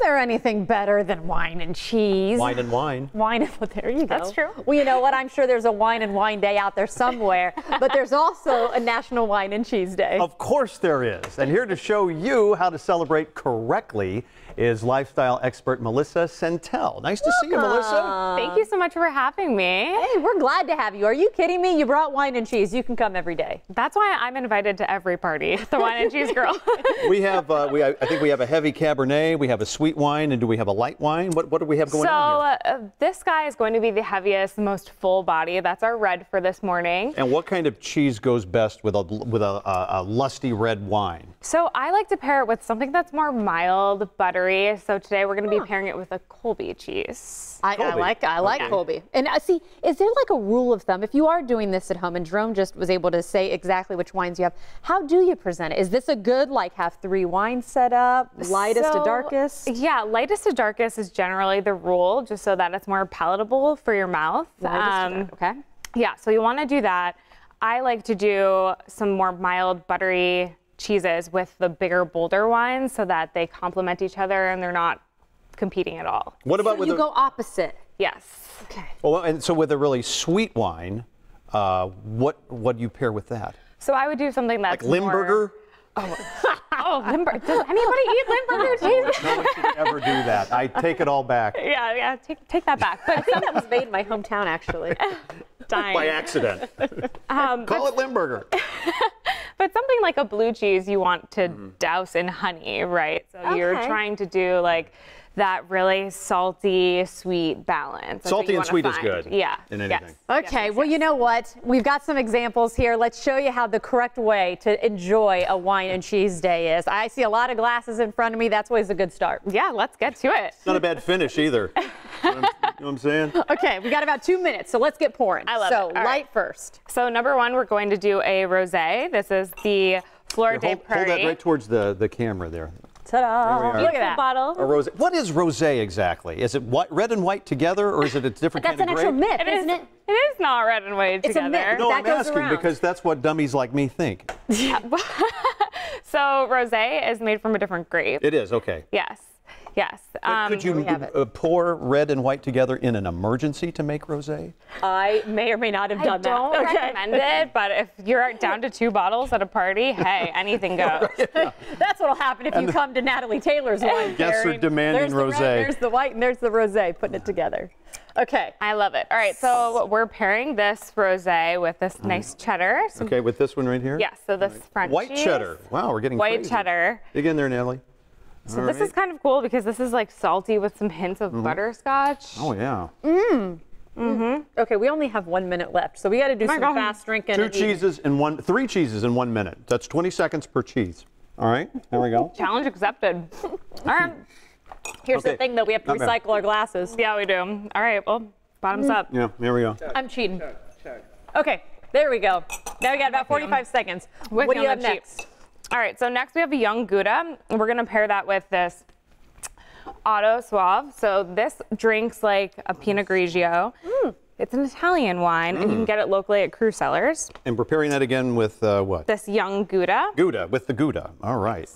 there anything better than wine and cheese? Wine and wine. Wine, well, there you go. That's true. Well, you know what? I'm sure there's a wine and wine day out there somewhere, but there's also a National Wine and Cheese Day. Of course there is. And here to show you how to celebrate correctly is lifestyle expert Melissa Santell. Nice to see you, Melissa. Thank you so much for having me. Hey, we're glad to have you. Are you kidding me? You brought wine and cheese. You can come every day. That's why I'm invited to every party. The wine and cheese girl. We have, uh, we, I think we have a heavy Cabernet, we have a sweet wine, and do we have a light wine? What, what do we have going so on here? uh, this guy is going to be the heaviest, most full body. That's our red for this morning. And what kind of cheese goes best with a with a, a, a lusty red wine? So I like to pair it with something that's more mild, buttery. So today we're going to be pairing it with a Colby cheese. I, I Colby. like I like Okay. Colby. And uh, see, is there like a rule of thumb? If you are doing this at home, and Jerome just was able to say exactly which wines you have, how do you present it? Is this a good like have three wines set up, lightest to darkest? Yeah, lightest to darkest is generally the rule, just so that it's more palatable for your mouth. Lightest to Um, okay. Yeah, so you want to do that. I like to do some more mild, buttery cheeses with the bigger, bolder wines so that they complement each other and they're not competing at all. What about with you a, go opposite. Yes. Okay. well, and so with a really sweet wine, uh, what what do you pair with that? So I would do something Like that's more- Limburger? Oh, Limburger. Does anybody eat Limburger cheese? No one should ever do that. I take it all back. yeah, yeah. Take, take that back. But I think that was made in my hometown actually. dying. By accident. Um, Call it Limburger. But something like a blue cheese, you want to mm-hmm. douse in honey, right? So you're trying to do like that really salty, sweet balance. That's Salty and wanna sweet is good Yeah. in yes. anything. Okay, Yes, well, you know what? We've got some examples here. Let's show you how the correct way to enjoy a wine and cheese day is. I see a lot of glasses in front of me. That's always a good start. Yeah, let's get to it. Not a bad finish either. you, know what I'm, you know what I'm saying? Okay, we got about two minutes, so let's get pouring. I love so it. All light right. first. So number one, we're going to do a rosé. This is the Fleur Here, de hold, hold that right towards the, the camera there. Ta-da! There we are. Look at that. bottle. A rosé. What is rosé exactly? Is it white, red and white together, or is it a different That's kind an actual grape? myth, It is, isn't it? it is not red and white It's a together. myth. No, That I'm goes asking around. because that's what dummies like me think. So rosé is made from a different grape. It is okay. yes. Yes. Um, Could you have it. uh, pour red and white together in an emergency to make rosé? I may or may not have done that. I don't that. recommend it, but if you're down to two bottles at a party, hey, anything goes. That's what'll happen if you come to Natalie Taylor's wine Guests are demanding there's the red, rosé. there's the white, and there's the rosé. Putting it together. Okay. I love it. All right, so we're pairing this rosé with this nice cheddar. So, Okay, with this one right here? Yes, so this French White cheese, cheddar. Wow, we're getting White crazy. cheddar. Dig in there, Natalie. So this is kind of cool because this is like salty with some hints of mm-hmm. butterscotch. Oh, yeah. Mmm. Mm-hmm. Okay, we only have one minute left, so we got to do oh my some God. fast drinking. Two and eating. cheeses in one, three cheeses in one minute. That's 20 seconds per cheese. All right, there we go. Challenge accepted. All right. Here's the thing, though, we have to Not bad. recycle our glasses. Yeah, we do. All right, well, bottoms mm. up. Yeah, there we go. I'm cheating. Okay, there we go. Now we got about 45 seconds. With what do you you have the cheat. next? All right, so next we have a young Gouda. We're gonna pair that with this Auto Suave. So this drinks like a Pinot Grigio. Hmm. It's an Italian wine, and you can get it locally at Crü Cellars. And preparing that again with uh, what? This young Gouda. Gouda, with the Gouda. All right.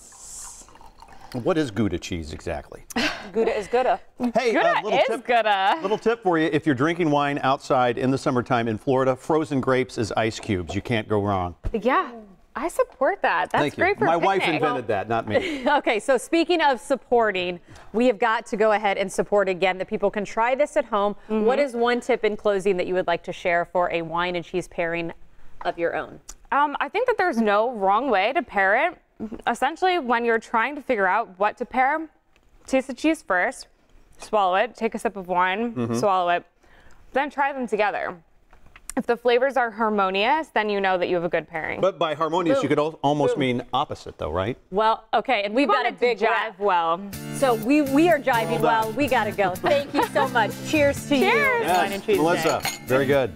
What is Gouda cheese exactly? Gouda is Gouda. Hey, Gouda uh, little is tip. Gouda. Little tip for you: if you're drinking wine outside in the summertime in Florida, frozen grapes is ice cubes. You can't go wrong. Yeah, I support that. That's Thank you. great for My a wife picnic. invented that, not me. Okay, so speaking of supporting, we have got to go ahead and support again that people can try this at home. Mm-hmm. What is one tip in closing that you would like to share for a wine and cheese pairing of your own? Um, I think that there's no wrong way to pair it. Essentially, when you're trying to figure out what to pair, taste the cheese first, swallow it, take a sip of wine, Mm-hmm. swallow it, then try them together. If the flavors are harmonious, then you know that you have a good pairing. But by harmonious, you could al- almost mean opposite, though, right? Well, okay, and we've got a big jive well. So we we are jiving Well well. We got to go. Thank you so much. Cheers to you. Cheers. Wine and Melissa, very good.